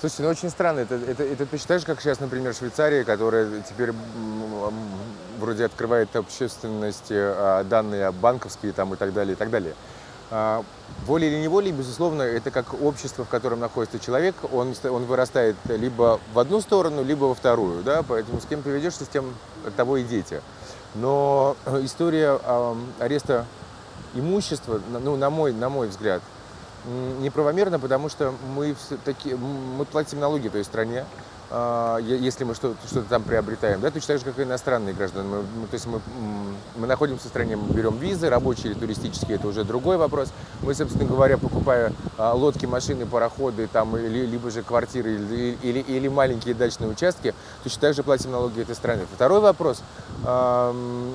Слушайте, ну очень странно. Это, это, это так же, как сейчас, например, Швейцария, которая теперь вроде открывает общественности а, данные банковские там, и так далее, и так далее. А, волей или неволей, безусловно, это как общество, в котором находится человек, он, он вырастает либо в одну сторону, либо во вторую, да, поэтому с кем поведешься, с тем того и дети. Но э, история ам, ареста имущества, ну, на мой, на мой взгляд, неправомерно, потому что мы все-таки мы платим налоги той стране, а, если мы что- что-то там приобретаем, да, точно так же, как и иностранные граждане. Мы, то есть мы, мы находимся в стране, мы берем визы, рабочие или туристические, это уже другой вопрос. Мы, собственно говоря, покупая а, лодки, машины, пароходы, там, или, либо же квартиры или, или, или маленькие дачные участки, точно так же платим налоги этой страны. Второй вопрос,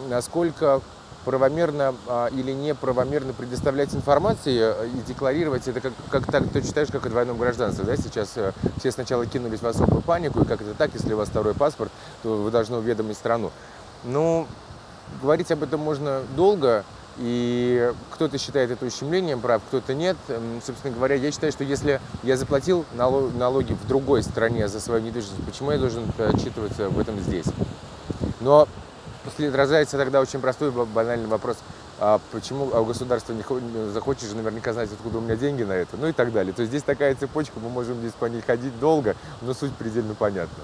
насколько правомерно а, или неправомерно предоставлять информацию э, и декларировать это как, как так, так же, как в двойном гражданстве. Да? Сейчас э, все сначала кинулись в особую панику, и как это так, если у вас второй паспорт, то вы должны уведомить страну. Ну, говорить об этом можно долго, и кто-то считает это ущемлением прав, кто-то нет. Собственно говоря, я считаю, что если я заплатил нало- налоги в другой стране за свою недвижимость, почему я должен отчитываться в этом здесь? Но после рождается тогда очень простой ба- банальный вопрос, а почему а у государства не же наверняка знать, откуда у меня деньги на это, ну и так далее. То есть здесь такая цепочка, мы можем здесь по ней ходить долго, но суть предельно понятна.